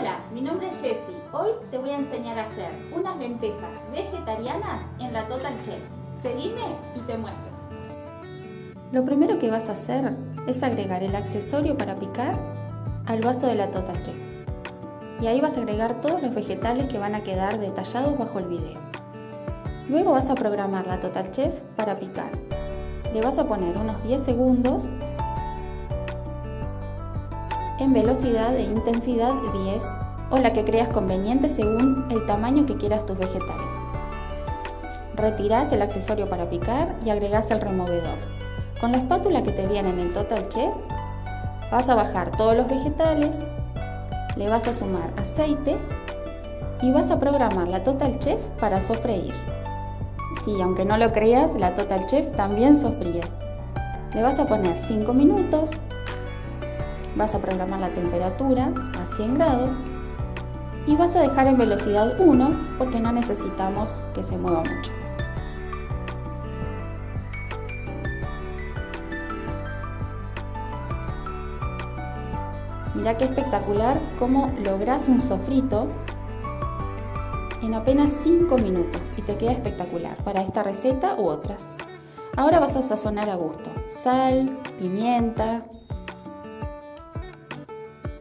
Hola, mi nombre es Jessie. Hoy te voy a enseñar a hacer unas lentejas vegetarianas en la Total Chef. Seguime y te muestro. Lo primero que vas a hacer es agregar el accesorio para picar al vaso de la Total Chef. Y ahí vas a agregar todos los vegetales que van a quedar detallados bajo el video. Luego vas a programar la Total Chef para picar. Le vas a poner unos 10 segundos en velocidad e intensidad 10 o la que creas conveniente según el tamaño que quieras tus vegetales. Retirás el accesorio para picar y agregás el removedor. Con la espátula que te viene en el Total Chef, vas a bajar todos los vegetales, le vas a sumar aceite y vas a programar la Total Chef para sofreír. Sí, aunque no lo creas, la Total Chef también sofríe. Le vas a poner 5 minutos vas a programar la temperatura a 100 grados y vas a dejar en velocidad 1 porque no necesitamos que se mueva mucho. Mira qué espectacular cómo logras un sofrito en apenas 5 minutos y te queda espectacular para esta receta u otras. Ahora vas a sazonar a gusto. Sal, pimienta,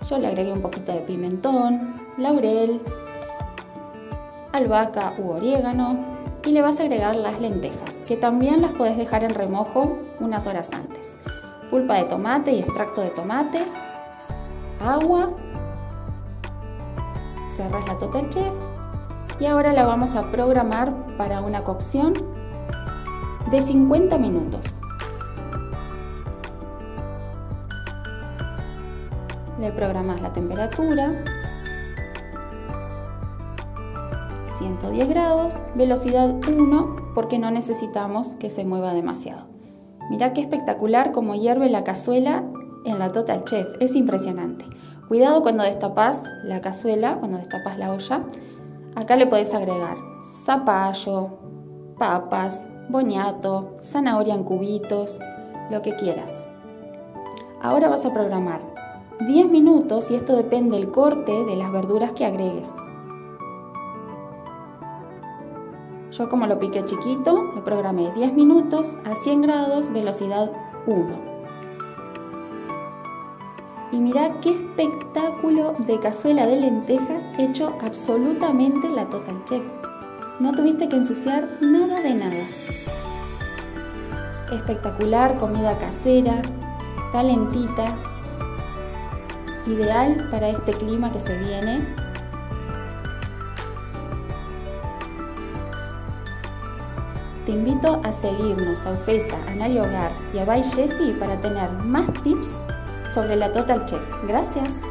yo le agregué un poquito de pimentón, laurel, albahaca u orégano y le vas a agregar las lentejas, que también las puedes dejar en remojo unas horas antes. Pulpa de tomate y extracto de tomate, agua, cerras la Total Chef y ahora la vamos a programar para una cocción de 50 minutos. Le programas la temperatura, 110 grados, velocidad 1 porque no necesitamos que se mueva demasiado. Mira qué espectacular como hierve la cazuela en la Total Chef, es impresionante. Cuidado cuando destapas la cazuela, cuando destapas la olla. Acá le puedes agregar zapallo, papas, boñato, zanahoria en cubitos, lo que quieras. Ahora vas a programar 10 minutos y esto depende del corte de las verduras que agregues. Yo como lo piqué chiquito, lo programé 10 minutos a 100 grados, velocidad 1. Y mirá qué espectáculo de cazuela de lentejas hecho absolutamente la Total Chef. No tuviste que ensuciar nada de nada. Espectacular comida casera, calentita, ideal para este clima que se viene. Te invito a seguirnos a Ufesa, a Nari Hogar y a Bay Jessie para tener más tips sobre la Total Chef. Gracias.